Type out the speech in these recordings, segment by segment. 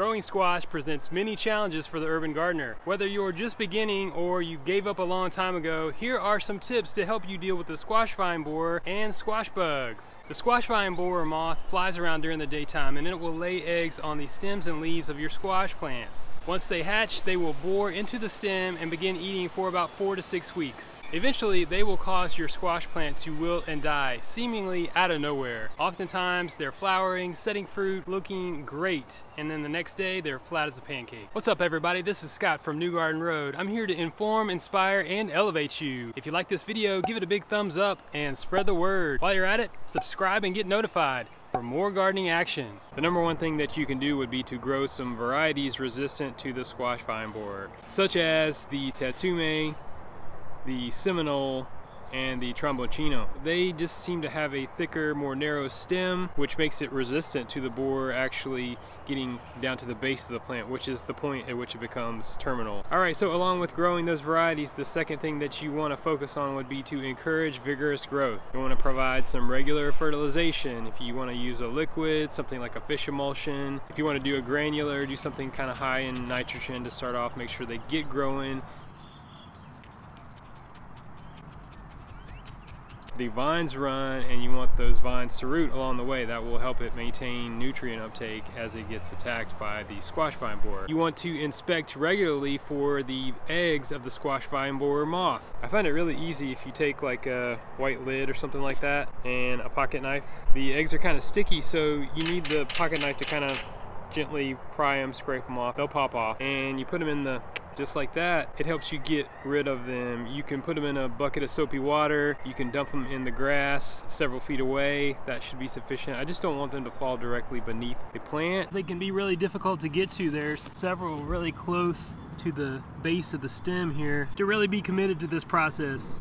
Growing squash presents many challenges for the urban gardener. Whether you're just beginning or you gave up a long time ago, here are some tips to help you deal with the squash vine borer and squash bugs. The squash vine borer moth flies around during the daytime and it will lay eggs on the stems and leaves of your squash plants. Once they hatch, they will bore into the stem and begin eating for about four to six weeks. Eventually, they will cause your squash plant to wilt and die, seemingly out of nowhere. Oftentimes, they're flowering, setting fruit, looking great, and then the next day, they're flat as a pancake. What's up everybody, this is Scott from New Garden Road. I'm here to inform, inspire, and elevate you. If you like this video, give it a big thumbs up and spread the word. While you're at it, subscribe and get notified for more gardening action. The number one thing that you can do would be to grow some varieties resistant to the squash vine borer, such as the Tatume, the Seminole, and the Tromboncino. They just seem to have a thicker, more narrow stem, which makes it resistant to the borer actually getting down to the base of the plant, which is the point at which it becomes terminal. All right, so along with growing those varieties, the second thing that you want to focus on would be to encourage vigorous growth. You want to provide some regular fertilization. If you want to use a liquid, something like a fish emulsion. If you want to do a granular, do something kind of high in nitrogen to start off, make sure they get growing the vines run and you want those vines to root along the way. That will help it maintain nutrient uptake as it gets attacked by the squash vine borer. You want to inspect regularly for the eggs of the squash vine borer moth. I find it really easy if you take like a white lid or something like that and a pocket knife. The eggs are kind of sticky so you need the pocket knife to kind of gently pry them, scrape them off. They'll pop off and you put them in the just like that, it helps you get rid of them. You can put them in a bucket of soapy water. You can dump them in the grass several feet away. That should be sufficient. I just don't want them to fall directly beneath the plant. They can be really difficult to get to. There's several really close to the base of the stem here to really be committed to this process.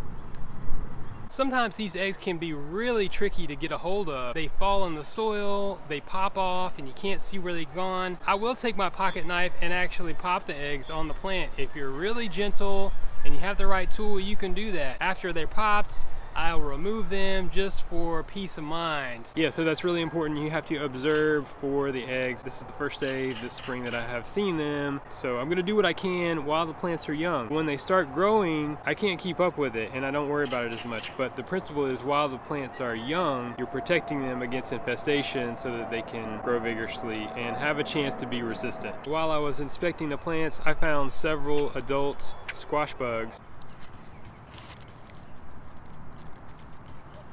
Sometimes these eggs can be really tricky to get a hold of. They fall in the soil, they pop off, and you can't see where they've gone. I will take my pocket knife and actually pop the eggs on the plant. If you're really gentle and you have the right tool, you can do that. After they're popped, I'll remove them just for peace of mind. Yeah, so that's really important. You have to observe for the eggs. This is the first day this spring that I have seen them. So I'm gonna do what I can while the plants are young. When they start growing, I can't keep up with it and I don't worry about it as much. But the principle is while the plants are young, you're protecting them against infestation so that they can grow vigorously and have a chance to be resistant. While I was inspecting the plants, I found several adult squash bugs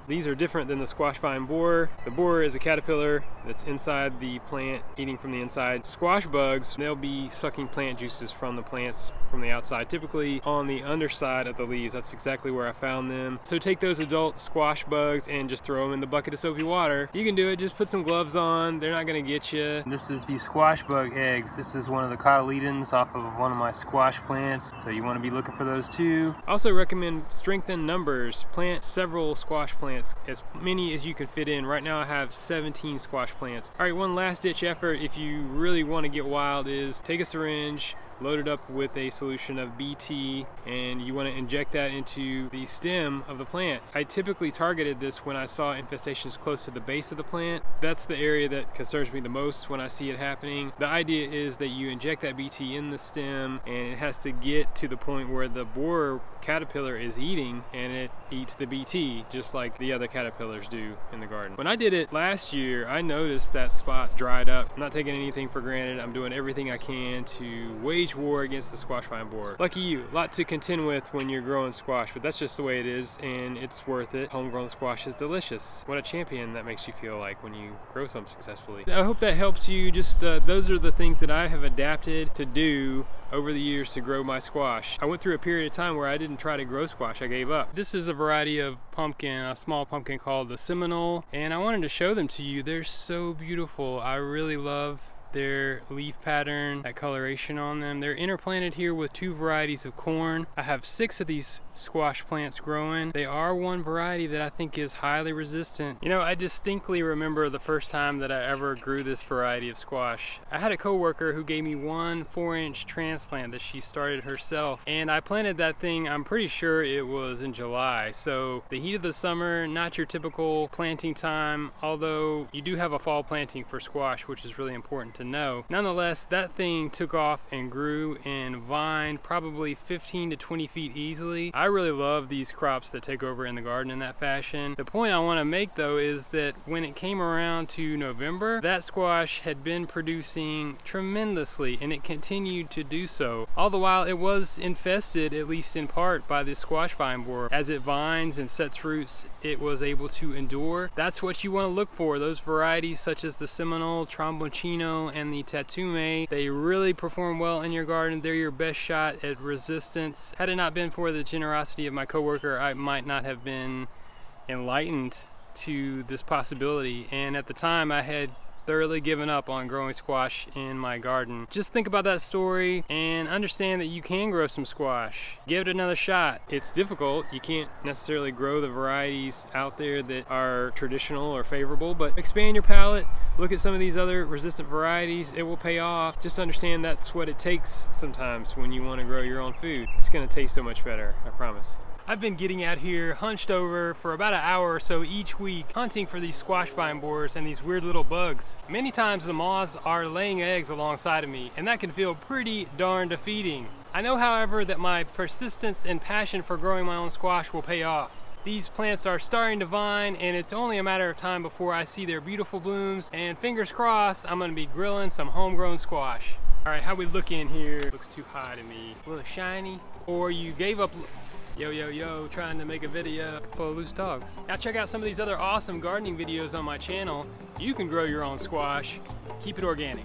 These are different than the squash vine borer. The borer is a caterpillar that's inside the plant eating from the inside. Squash bugs, they'll be sucking plant juices from the plants from the outside, typically on the underside of the leaves. That's exactly where I found them. So take those adult squash bugs and just throw them in the bucket of soapy water. You can do it, just put some gloves on. They're not gonna get you. This is the squash bug eggs. This is one of the cotyledons off of one of my squash plants. So you wanna be looking for those too. Also recommend strengthen numbers. Plant several squash plants plants, as many as you can fit in. Right now I have 17 squash plants. All right, one last ditch effort if you really want to get wild is take a syringe, load it up with a solution of BT and you want to inject that into the stem of the plant. I typically targeted this when I saw infestations close to the base of the plant. That's the area that concerns me the most when I see it happening. The idea is that you inject that BT in the stem and it has to get to the point where the borer caterpillar is eating and it eats the BT just like the other caterpillars do in the garden. When I did it last year, I noticed that spot dried up. I'm not taking anything for granted. I'm doing everything I can to wage wage war against the squash vine borer. Lucky you, a lot to contend with when you're growing squash, but that's just the way it is and it's worth it. Homegrown squash is delicious. What a champion that makes you feel like when you grow something successfully. I hope that helps you. Just uh, those are the things that I have adapted to do over the years to grow my squash. I went through a period of time where I didn't try to grow squash, I gave up. This is a variety of pumpkin, a small pumpkin called the Seminole, and I wanted to show them to you. They're so beautiful. I really love their leaf pattern, that coloration on them. They're interplanted here with two varieties of corn. I have six of these squash plants growing. They are one variety that I think is highly resistant. You know, I distinctly remember the first time that I ever grew this variety of squash. I had a coworker who gave me one four inch transplant that she started herself and I planted that thing, I'm pretty sure it was in July. So the heat of the summer, not your typical planting time, although you do have a fall planting for squash, which is really important to know. Nonetheless, that thing took off and grew and vined probably 15 to 20 feet easily. I really love these crops that take over in the garden in that fashion. The point I want to make though is that when it came around to November, that squash had been producing tremendously and it continued to do so. All the while it was infested, at least in part, by the squash vine borer. As it vines and sets roots, it was able to endure. That's what you want to look for. Those varieties such as the Seminole, Tromboncino, and the Tatume, they really perform well in your garden. They're your best shot at resistance. Had it not been for the generosity of my coworker, I might not have been enlightened to this possibility. And at the time I had thoroughly given up on growing squash in my garden. Just think about that story and understand that you can grow some squash. Give it another shot. It's difficult. You can't necessarily grow the varieties out there that are traditional or favorable, but expand your palette. Look at some of these other resistant varieties. It will pay off. Just understand that's what it takes sometimes when you want to grow your own food. It's going to taste so much better, I promise. I've been getting out here hunched over for about an hour or so each week hunting for these squash vine borers and these weird little bugs. Many times the moths are laying eggs alongside of me and that can feel pretty darn defeating. I know however that my persistence and passion for growing my own squash will pay off. These plants are starting to vine and it's only a matter of time before I see their beautiful blooms and fingers crossed I'm gonna be grilling some homegrown squash. All right, how we look in here? Looks too high to me. A little shiny. Or you gave up Yo, yo, yo, trying to make a video full of loose dogs. Now check out some of these other awesome gardening videos on my channel. You can grow your own squash. Keep it organic.